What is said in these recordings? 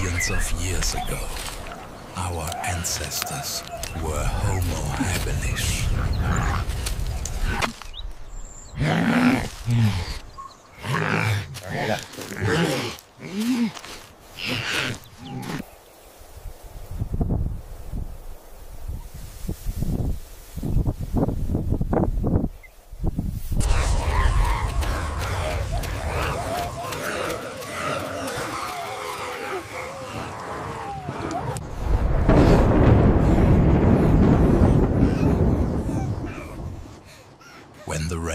Millions of years ago, our ancestors were Homo habilis.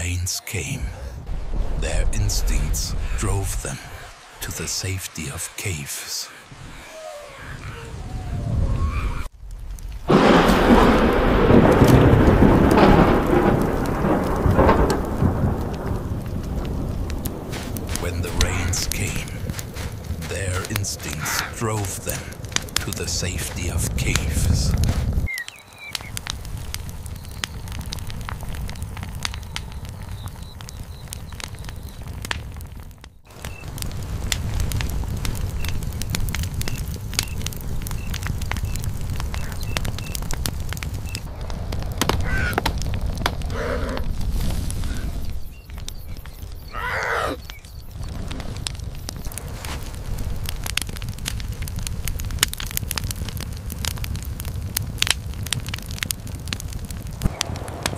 When the rains came, their instincts drove them to the safety of caves. When the rains came, their instincts drove them to the safety of caves.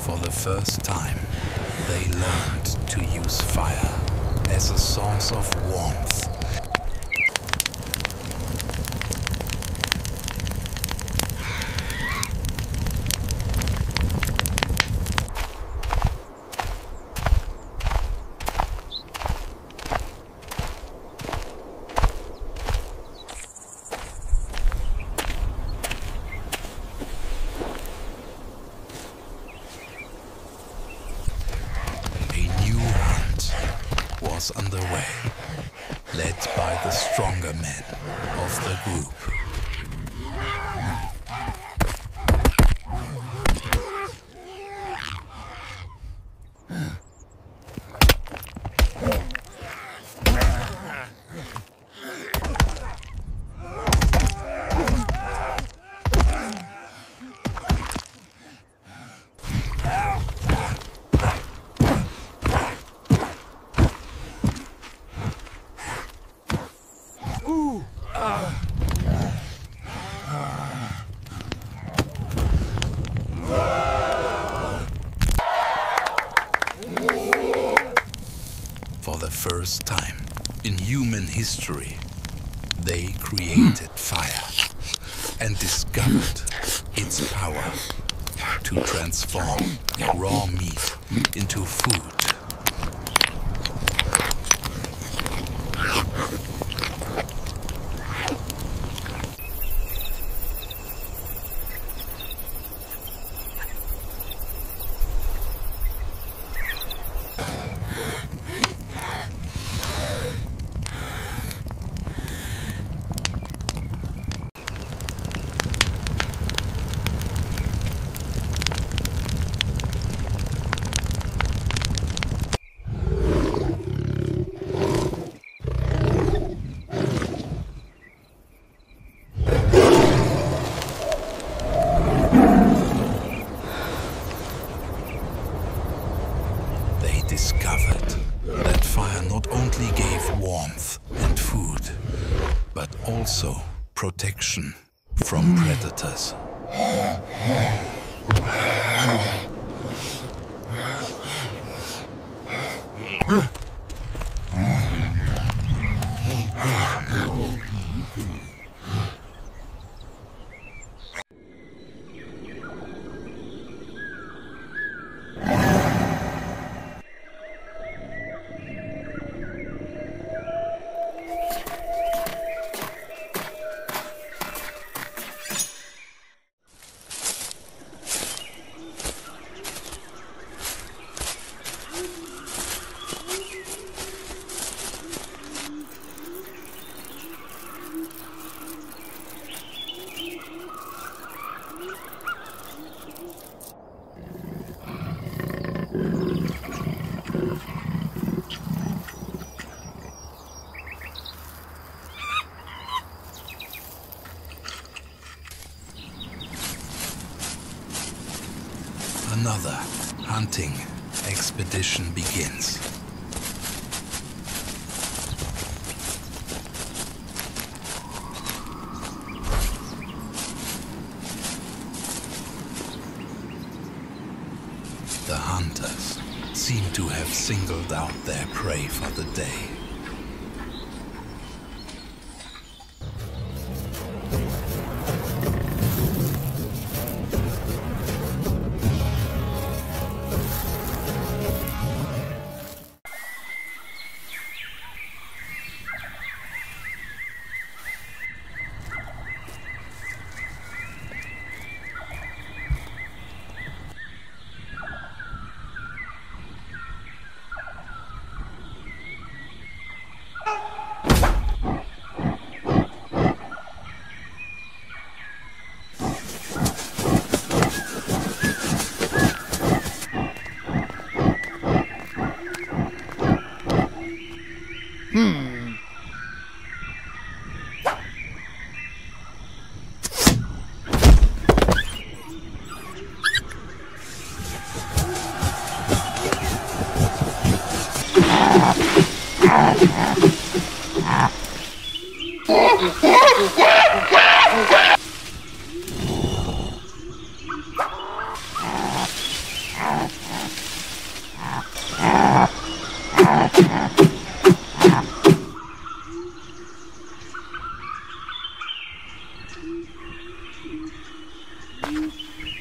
For the first time, they learned to use fire as a source of warmth. A new hunt was underway, led by the stronger men of the group. For the first time in human history, they created fire and discovered its power to transform raw meat into food. protection from predators. Another hunting expedition begins. The hunters seem to have singled out their prey for the day.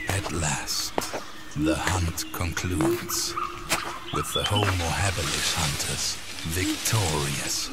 At last, the hunt concludes with the Homo habilis hunters victorious.